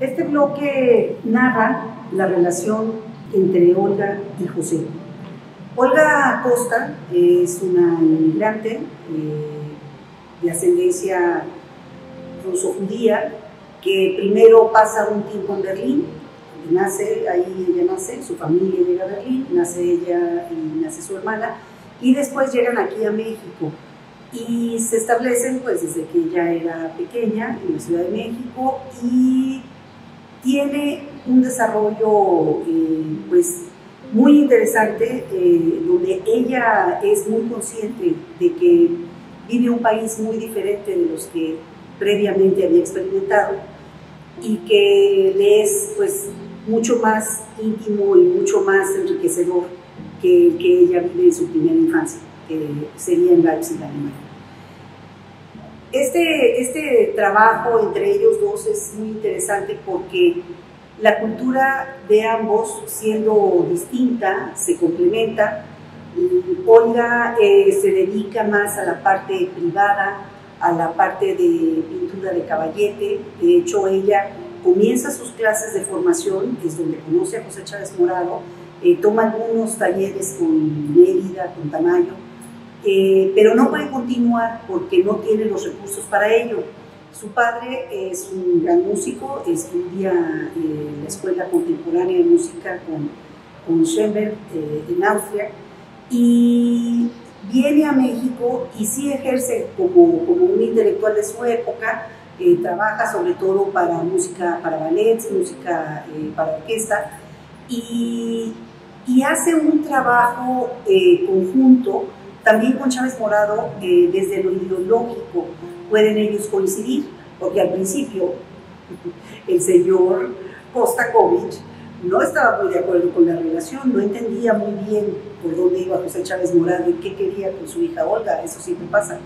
Este bloque narra la relación entre Olga y José. Olga Acosta es una inmigrante eh, de ascendencia ruso-judía que primero pasa un tiempo en Berlín, nace, ahí ella nace, su familia llega a Berlín, nace ella y nace su hermana, y después llegan aquí a México y se establecen pues desde que ella era pequeña en la Ciudad de México y tiene un desarrollo eh, pues muy interesante eh, donde ella es muy consciente de que vive un país muy diferente de los que previamente había experimentado y que le es pues mucho más íntimo y mucho más enriquecedor que el que ella vive en su primera infancia, que sería en Leipzig, Alemania. Este, este trabajo entre ellos dos es muy interesante porque la cultura de ambos, siendo distinta, se complementa. Olga eh, se dedica más a la parte privada, a la parte de pintura de caballete. De hecho, ella comienza sus clases de formación, es donde conoce a José Chávez Morado, eh, toma algunos talleres con Mérida, con Tamayo, eh, pero no puede continuar porque no tiene los recursos para ello. Su padre es un gran músico, estudia eh, la Escuela Contemporánea de Música con, con Schoenberg en Austria y viene a México y sí ejerce como, como un intelectual de su época, eh, trabaja sobre todo para música, para ballet, música eh, para orquesta, y, y, hace un trabajo eh, conjunto también con Chávez Morado desde lo ideológico. Pueden ellos coincidir, porque al principio el señor Kostakovich no estaba muy de acuerdo con la relación, no entendía muy bien por dónde iba José Chávez Morado y qué quería con su hija Olga, eso siempre pasa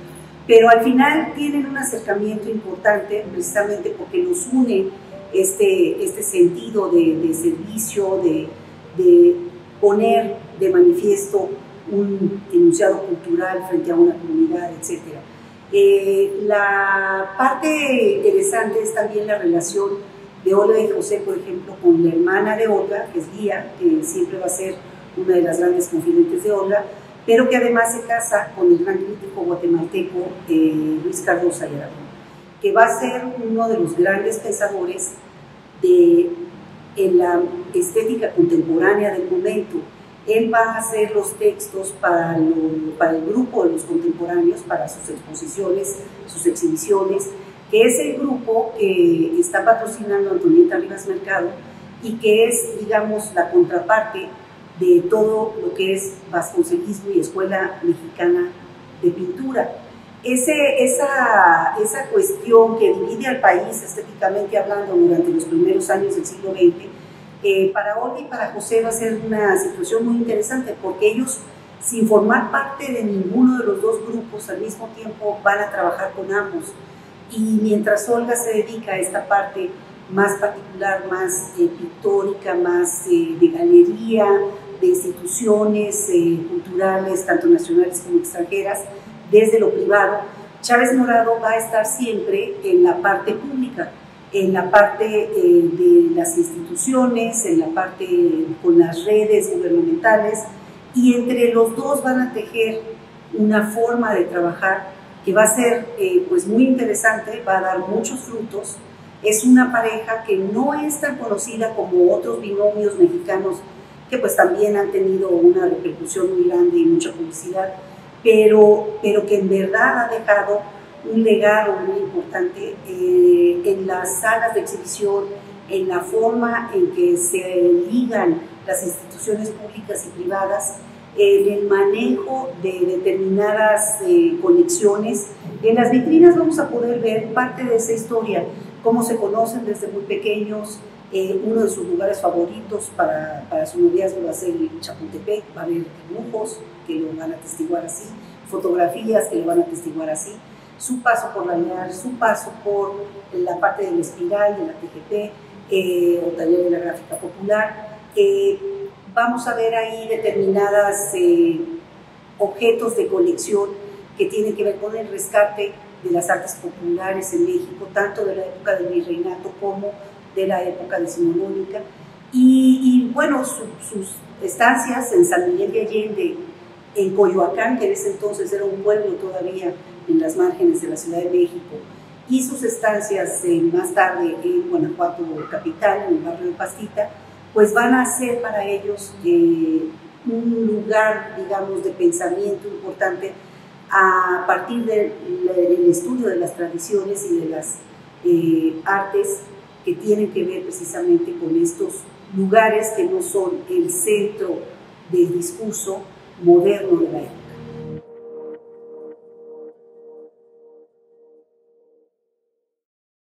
pero al final tienen un acercamiento importante precisamente porque nos une este, este sentido de, servicio, de, poner de manifiesto un enunciado cultural frente a una comunidad, etc. Eh, la parte interesante es también la relación de Olga y José, por ejemplo, con la hermana de Olga, que es Guía, que siempre va a ser una de las grandes confidentes de Olga, pero que además se casa con el gran crítico guatemalteco eh, Luis Cardosa y Aragón, que va a ser uno de los grandes pensadores de, en la estética contemporánea del momento. Él va a hacer los textos para, para el grupo de los contemporáneos, para sus exposiciones, sus exhibiciones, que es el grupo que está patrocinando Antonieta Rivas Mercado y que es, digamos, la contraparte de todo lo que es vasconcelismo y Escuela Mexicana de Pintura. Ese, esa, esa cuestión que divide al país estéticamente hablando durante los primeros años del siglo XX, eh, para Olga y para José va a ser una situación muy interesante porque ellos, sin formar parte de ninguno de los dos grupos al mismo tiempo, van a trabajar con ambos. Y mientras Olga se dedica a esta parte más particular, más eh, pictórica, más eh, de galería, de instituciones eh, culturales, tanto nacionales como extranjeras, desde lo privado, Chávez Morado va a estar siempre en la parte pública, en la parte eh, de las instituciones, en la parte con las redes gubernamentales, y entre los dos van a tejer una forma de trabajar que va a ser eh, pues muy interesante, va a dar muchos frutos. Es una pareja que no es tan conocida como otros binomios mexicanos que pues también han tenido una repercusión muy grande y mucha publicidad, pero, pero que en verdad ha dejado un legado muy importante eh, en las salas de exhibición, en la forma en que se ligan las instituciones públicas y privadas, en el manejo de determinadas eh, conexiones. En las vitrinas vamos a poder ver parte de esa historia, cómo se conocen desde muy pequeños, eh, uno de sus lugares favoritos para, para, su noviazgo va a ser Chapultepec, va a haber dibujos que lo van a atestiguar así, fotografías que lo van a atestiguar así, su paso por la Leal, su paso por la parte del espiral, de la TGP, eh, o taller de la gráfica popular. Eh, vamos a ver ahí determinadas objetos de colección que tienen que ver con el rescate de las artes populares en México, tanto de la época del virreinato como de la época decimonónica. Y, bueno, sus estancias en San Miguel de Allende, en Coyoacán, que en ese entonces era un pueblo todavía en las márgenes de la Ciudad de México, y sus estancias más tarde en Guanajuato capital, en el barrio de Pastita, pues van a ser para ellos eh, un lugar, digamos, de pensamiento importante a partir del estudio de las tradiciones y de las eh, artes que tienen que ver precisamente con estos lugares que no son el centro del discurso moderno de la época.